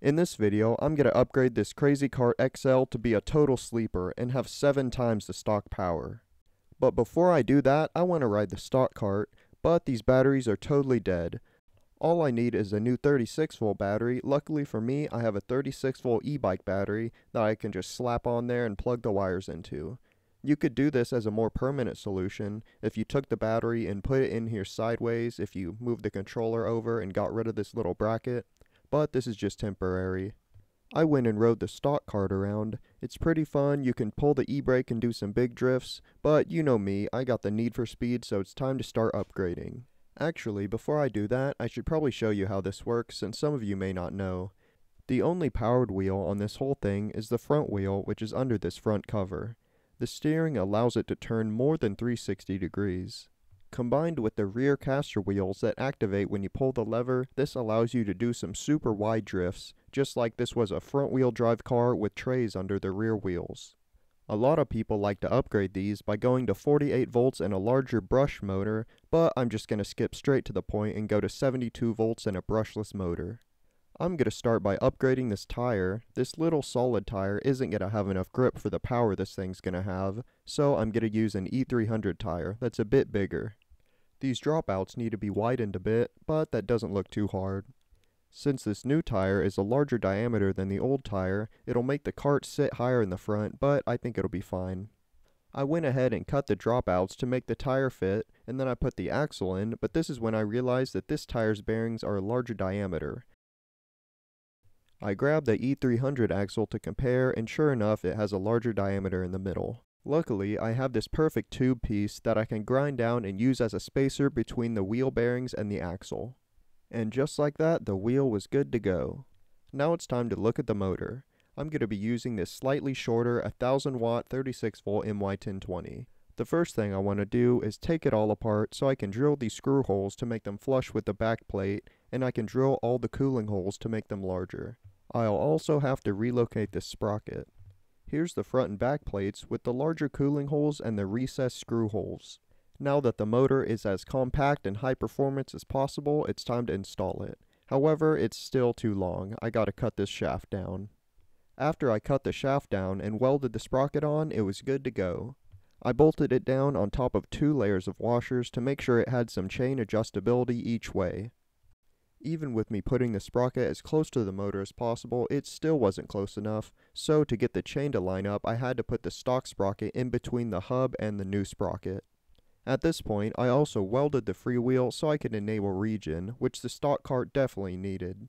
In this video, I'm going to upgrade this Crazy Cart XL to be a total sleeper and have 7 times the stock power. But before I do that, I want to ride the stock cart, but these batteries are totally dead. All I need is a new 36 volt battery. Luckily for me, I have a 36 volt e-bike battery that I can just slap on there and plug the wires into. You could do this as a more permanent solution if you took the battery and put it in here sideways, if you moved the controller over and got rid of this little bracket, but this is just temporary. I went and rode the stock cart around. It's pretty fun, you can pull the e-brake and do some big drifts, but you know me, I got the need for speed so it's time to start upgrading. Actually, before I do that, I should probably show you how this works since some of you may not know. The only powered wheel on this whole thing is the front wheel which is under this front cover. The steering allows it to turn more than 360 degrees. Combined with the rear caster wheels that activate when you pull the lever, this allows you to do some super wide drifts, just like this was a front wheel drive car with trays under the rear wheels. A lot of people like to upgrade these by going to 48 volts and a larger brush motor, but I'm just going to skip straight to the point and go to 72 volts and a brushless motor. I'm going to start by upgrading this tire. This little solid tire isn't going to have enough grip for the power this thing's going to have, so I'm going to use an E300 tire that's a bit bigger. These dropouts need to be widened a bit, but that doesn't look too hard. Since this new tire is a larger diameter than the old tire, it'll make the cart sit higher in the front, but I think it'll be fine. I went ahead and cut the dropouts to make the tire fit, and then I put the axle in, but this is when I realized that this tire's bearings are a larger diameter. I grabbed the E300 axle to compare, and sure enough it has a larger diameter in the middle. Luckily, I have this perfect tube piece that I can grind down and use as a spacer between the wheel bearings and the axle. And just like that, the wheel was good to go. Now it's time to look at the motor. I'm going to be using this slightly shorter 1000 watt 36 volt MY1020. The first thing I want to do is take it all apart so I can drill these screw holes to make them flush with the back plate and I can drill all the cooling holes to make them larger. I'll also have to relocate this sprocket. Here's the front and back plates with the larger cooling holes and the recessed screw holes. Now that the motor is as compact and high performance as possible, it's time to install it. However, it's still too long. I gotta cut this shaft down. After I cut the shaft down and welded the sprocket on, it was good to go. I bolted it down on top of two layers of washers to make sure it had some chain adjustability each way. Even with me putting the sprocket as close to the motor as possible, it still wasn't close enough, so to get the chain to line up, I had to put the stock sprocket in between the hub and the new sprocket. At this point, I also welded the freewheel so I could enable regen, which the stock cart definitely needed.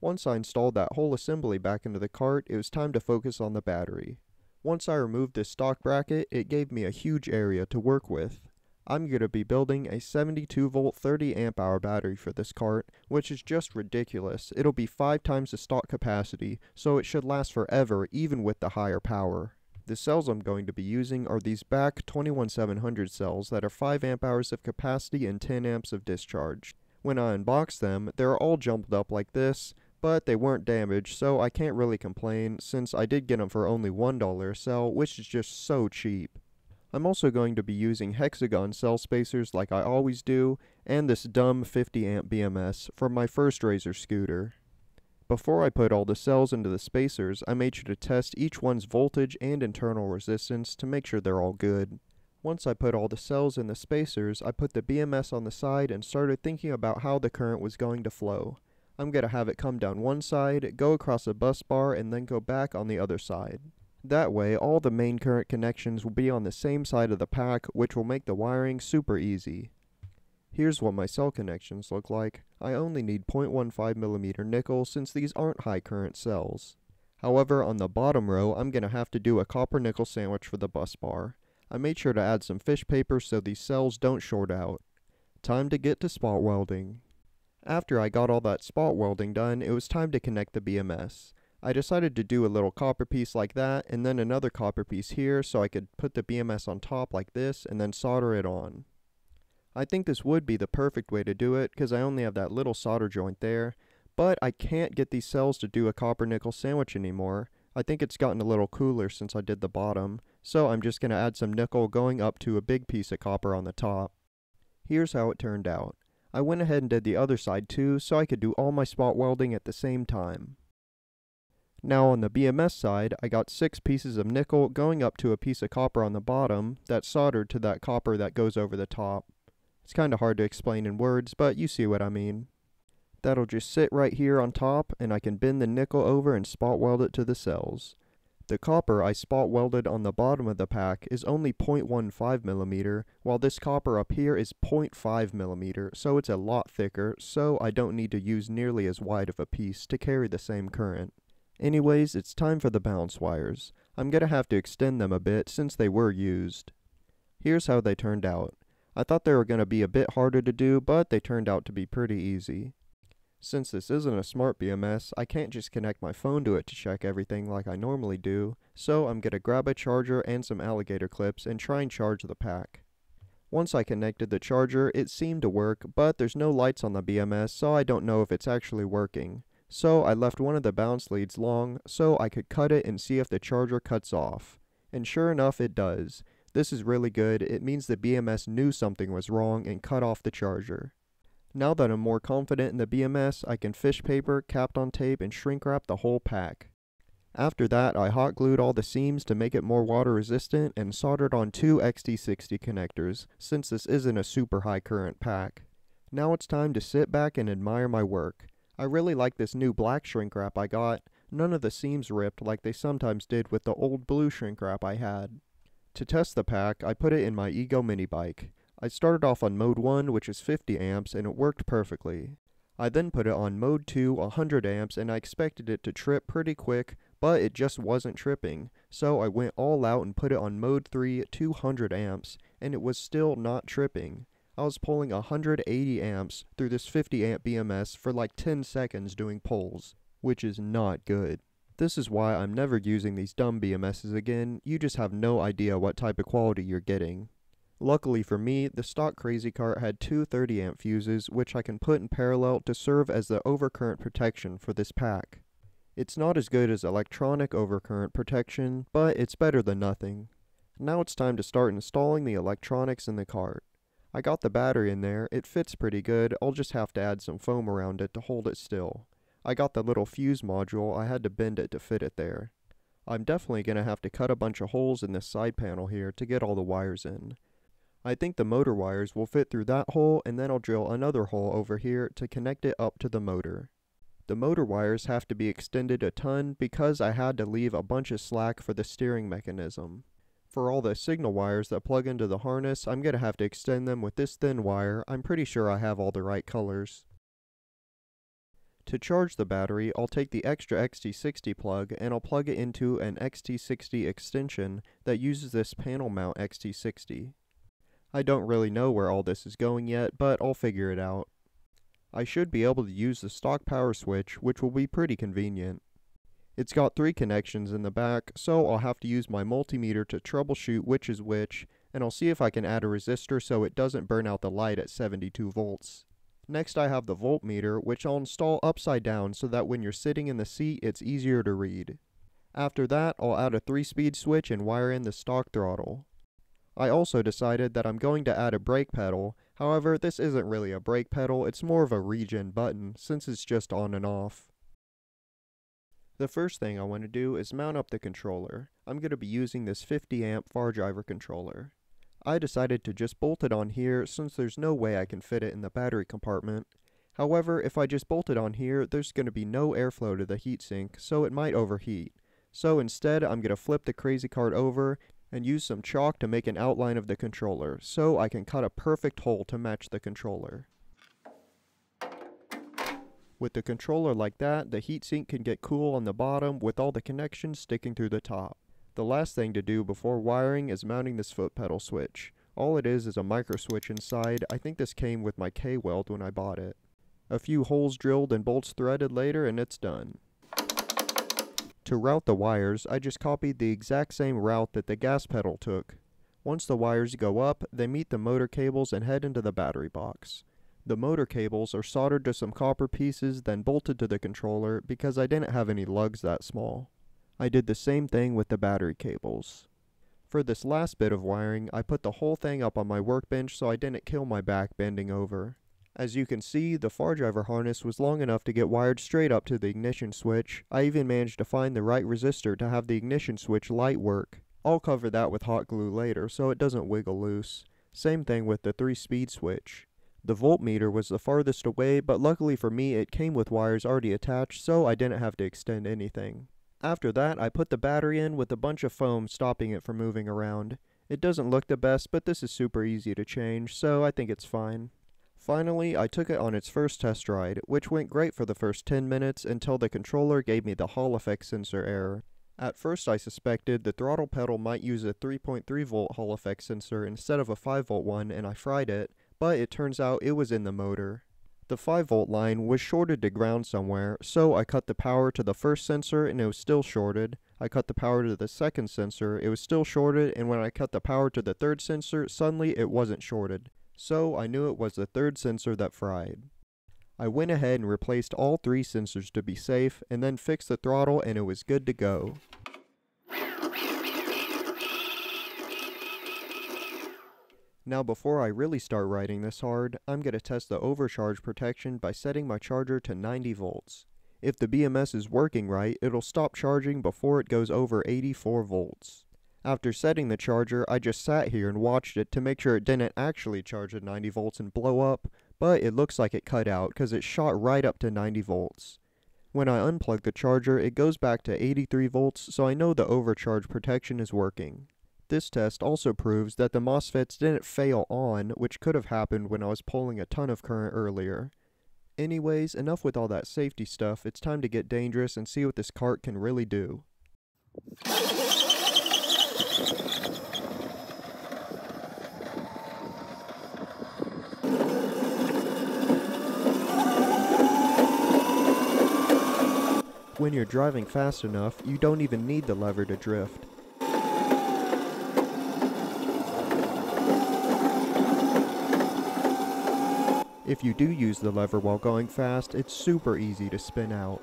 Once I installed that whole assembly back into the cart, it was time to focus on the battery. Once I removed this stock bracket, it gave me a huge area to work with. I'm going to be building a 72 volt 30 amp hour battery for this cart, which is just ridiculous. It'll be 5 times the stock capacity, so it should last forever even with the higher power. The cells I'm going to be using are these BAK 21700 cells that are 5 amp hours of capacity and 10 amps of discharge. When I unbox them, they're all jumbled up like this, but they weren't damaged, so I can't really complain since I did get them for only $1 a cell, which is just so cheap. I'm also going to be using hexagon cell spacers like I always do, and this dumb 50 amp BMS for my first Razor scooter. Before I put all the cells into the spacers, I made sure to test each one's voltage and internal resistance to make sure they're all good. Once I put all the cells in the spacers, I put the BMS on the side and started thinking about how the current was going to flow. I'm going to have it come down one side, go across a bus bar, and then go back on the other side. That way, all the main current connections will be on the same side of the pack, which will make the wiring super easy. Here's what my cell connections look like. I only need 0.15mm nickel since these aren't high current cells. However, on the bottom row, I'm going to have to do a copper nickel sandwich for the bus bar. I made sure to add some fish paper so these cells don't short out. Time to get to spot welding. After I got all that spot welding done, it was time to connect the BMS. I decided to do a little copper piece like that and then another copper piece here so I could put the BMS on top like this and then solder it on. I think this would be the perfect way to do it because I only have that little solder joint there, but I can't get these cells to do a copper nickel sandwich anymore. I think it's gotten a little cooler since I did the bottom, so I'm just going to add some nickel going up to a big piece of copper on the top. Here's how it turned out. I went ahead and did the other side too, so I could do all my spot welding at the same time. Now on the BMS side, I got 6 pieces of nickel going up to a piece of copper on the bottom that's soldered to that copper that goes over the top. It's kinda hard to explain in words, but you see what I mean. That'll just sit right here on top, and I can bend the nickel over and spot weld it to the cells. The copper I spot welded on the bottom of the pack is only 0.15 millimeter, while this copper up here is 0.5 millimeter, so it's a lot thicker, so I don't need to use nearly as wide of a piece to carry the same current. Anyways, it's time for the balance wires. I'm gonna have to extend them a bit since they were used. Here's how they turned out. I thought they were gonna be a bit harder to do, but they turned out to be pretty easy. Since this isn't a smart BMS, I can't just connect my phone to it to check everything like I normally do, so I'm gonna grab a charger and some alligator clips and try and charge the pack. Once I connected the charger, it seemed to work, but there's no lights on the BMS, so I don't know if it's actually working. So I left one of the balance leads long so I could cut it and see if the charger cuts off. And sure enough, it does. This is really good. It means the BMS knew something was wrong and cut off the charger. Now that I'm more confident in the BMS, I can fish paper, Kapton tape, and shrink wrap the whole pack. After that, I hot glued all the seams to make it more water resistant and soldered on two XT60 connectors, since this isn't a super high current pack. Now it's time to sit back and admire my work. I really like this new black shrink wrap I got. None of the seams ripped like they sometimes did with the old blue shrink wrap I had. To test the pack, I put it in my Ego mini bike. I started off on mode 1 which is 50 amps and it worked perfectly. I then put it on mode 2 100 amps and I expected it to trip pretty quick but it just wasn't tripping so I went all out and put it on mode 3 200 amps and it was still not tripping. I was pulling 180 amps through this 50 amp BMS for like 10 seconds doing pulls, which is not good. This is why I'm never using these dumb BMSs again, you just have no idea what type of quality you're getting. Luckily for me, the stock Crazy Cart had two 30 amp fuses which I can put in parallel to serve as the overcurrent protection for this pack. It's not as good as electronic overcurrent protection, but it's better than nothing. Now it's time to start installing the electronics in the cart. I got the battery in there, it fits pretty good, I'll just have to add some foam around it to hold it still. I got the little fuse module, I had to bend it to fit it there. I'm definitely going to have to cut a bunch of holes in this side panel here to get all the wires in. I think the motor wires will fit through that hole and then I'll drill another hole over here to connect it up to the motor. The motor wires have to be extended a ton because I had to leave a bunch of slack for the steering mechanism. For all the signal wires that plug into the harness, I'm going to have to extend them with this thin wire. I'm pretty sure I have all the right colors. To charge the battery, I'll take the extra XT60 plug and I'll plug it into an XT60 extension that uses this panel mount XT60. I don't really know where all this is going yet, but I'll figure it out. I should be able to use the stock power switch, which will be pretty convenient. It's got three connections in the back, so I'll have to use my multimeter to troubleshoot which is which, and I'll see if I can add a resistor so it doesn't burn out the light at 72 volts. Next I have the voltmeter, which I'll install upside down so that when you're sitting in the seat it's easier to read. After that, I'll add a 3-speed switch and wire in the stock throttle. I also decided that I'm going to add a brake pedal, however this isn't really a brake pedal, it's more of a regen button since it's just on and off. The first thing I want to do is mount up the controller. I'm going to be using this 50 amp Fardriver controller. I decided to just bolt it on here since there's no way I can fit it in the battery compartment. However, if I just bolt it on here, there's going to be no airflow to the heatsink, so it might overheat. So instead, I'm going to flip the crazy cart over and use some chalk to make an outline of the controller, so I can cut a perfect hole to match the controller. With the controller like that, the heatsink can get cool on the bottom with all the connections sticking through the top. The last thing to do before wiring is mounting this foot pedal switch. All it is is a micro switch inside, I think this came with my K-Weld when I bought it. A few holes drilled and bolts threaded later and it's done. To route the wires, I just copied the exact same route that the gas pedal took. Once the wires go up, they meet the motor cables and head into the battery box. The motor cables are soldered to some copper pieces then bolted to the controller because I didn't have any lugs that small. I did the same thing with the battery cables. For this last bit of wiring, I put the whole thing up on my workbench so I didn't kill my back bending over. As you can see, the Fardriver harness was long enough to get wired straight up to the ignition switch. I even managed to find the right resistor to have the ignition switch light work. I'll cover that with hot glue later so it doesn't wiggle loose. Same thing with the 3 speed switch. The voltmeter was the farthest away, but luckily for me it came with wires already attached so I didn't have to extend anything. After that, I put the battery in with a bunch of foam stopping it from moving around. It doesn't look the best, but this is super easy to change, so I think it's fine. Finally, I took it on its first test ride, which went great for the first 10 minutes until the controller gave me the Hall effect sensor error. At first I suspected the throttle pedal might use a 3.3 volt Hall effect sensor instead of a 5 volt one and I fried it, but it turns out it was in the motor. The 5 volt line was shorted to ground somewhere, so I cut the power to the first sensor and it was still shorted. I cut the power to the second sensor, it was still shorted, and when I cut the power to the third sensor, suddenly it wasn't shorted so I knew it was the third sensor that fried. I went ahead and replaced all three sensors to be safe, and then fixed the throttle and it was good to go. Now before I really start riding this hard, I'm going to test the overcharge protection by setting my charger to 90 volts. If the BMS is working right, it'll stop charging before it goes over 84 volts. After setting the charger, I just sat here and watched it to make sure it didn't actually charge at 90 volts and blow up, but it looks like it cut out because it shot right up to 90 volts. When I unplug the charger, it goes back to 83 volts, so I know the overcharge protection is working. This test also proves that the MOSFETs didn't fail on, which could have happened when I was pulling a ton of current earlier. Anyways, enough with all that safety stuff, it's time to get dangerous and see what this cart can really do. When you're driving fast enough, you don't even need the lever to drift. If you do use the lever while going fast, it's super easy to spin out.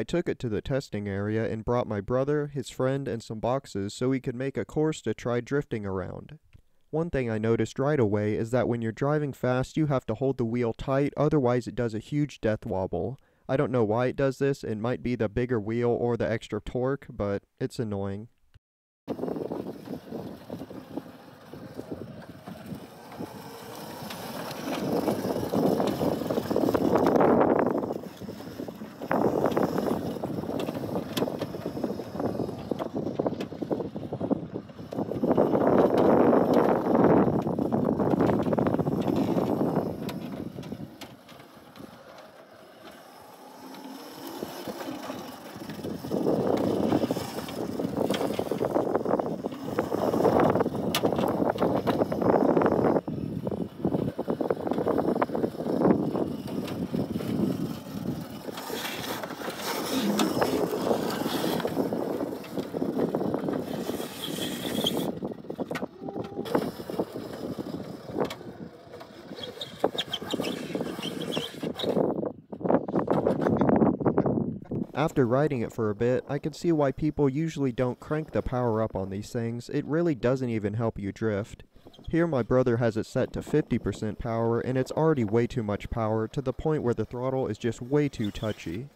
I took it to the testing area and brought my brother, his friend, and some boxes so we could make a course to try drifting around. One thing I noticed right away is that when you're driving fast, you have to hold the wheel tight, otherwise it does a huge death wobble. I don't know why it does this, it might be the bigger wheel or the extra torque, but it's annoying. After riding it for a bit, I can see why people usually don't crank the power up on these things, it really doesn't even help you drift. Here my brother has it set to 50% power and it's already way too much power to the point where the throttle is just way too touchy.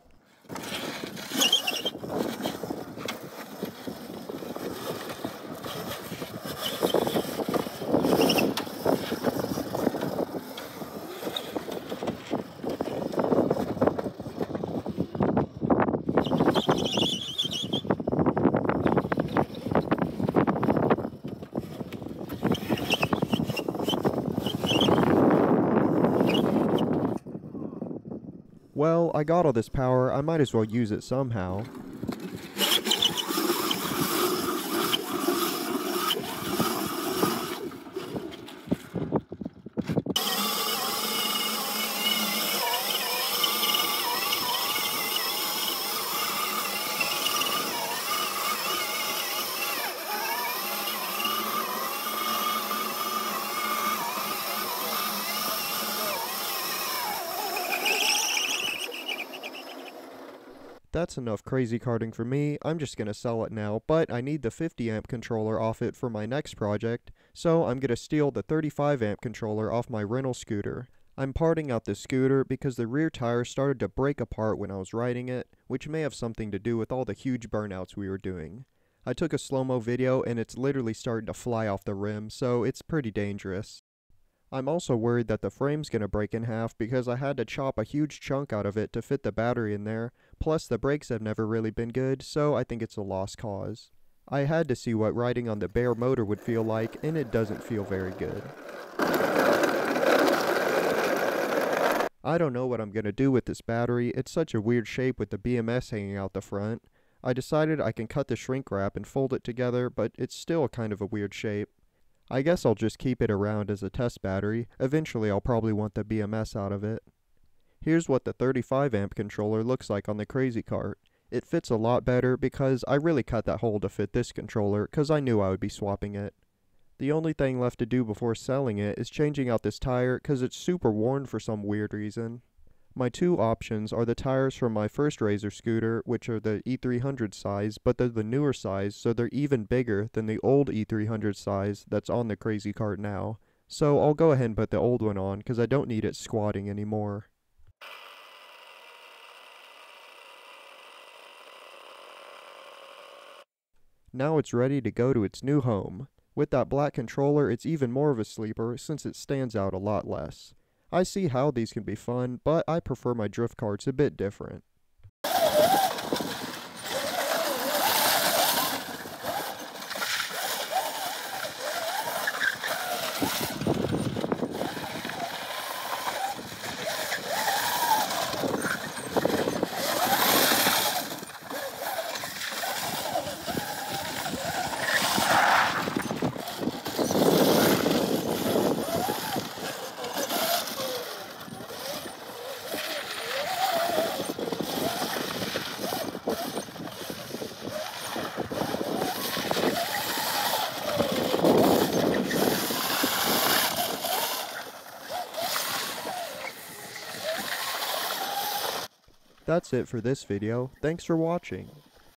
I got all this power, I might as well use it somehow. That's enough crazy karting for me, I'm just gonna sell it now, but I need the 50 amp controller off it for my next project, so I'm gonna steal the 35 amp controller off my rental scooter. I'm parting out the scooter because the rear tire started to break apart when I was riding it, which may have something to do with all the huge burnouts we were doing. I took a slow-mo video and it's literally starting to fly off the rim, so it's pretty dangerous. I'm also worried that the frame's gonna break in half because I had to chop a huge chunk out of it to fit the battery in there, plus the brakes have never really been good, so I think it's a lost cause. I had to see what riding on the bare motor would feel like, and it doesn't feel very good. I don't know what I'm gonna do with this battery, it's such a weird shape with the BMS hanging out the front. I decided I can cut the shrink wrap and fold it together, but it's still kind of a weird shape. I guess I'll just keep it around as a test battery, eventually I'll probably want the BMS out of it. Here's what the 35 amp controller looks like on the Crazy Cart. It fits a lot better because I really cut that hole to fit this controller cause I knew I would be swapping it. The only thing left to do before selling it is changing out this tire cause it's super worn for some weird reason. My two options are the tires from my first Razor scooter, which are the E300 size, but they're the newer size, so they're even bigger than the old E300 size that's on the Crazy Cart now. So I'll go ahead and put the old one on, because I don't need it squatting anymore. Now it's ready to go to its new home. With that black controller, it's even more of a sleeper since it stands out a lot less. I see how these can be fun, but I prefer my drift karts a bit different. That's it for this video, thanks for watching.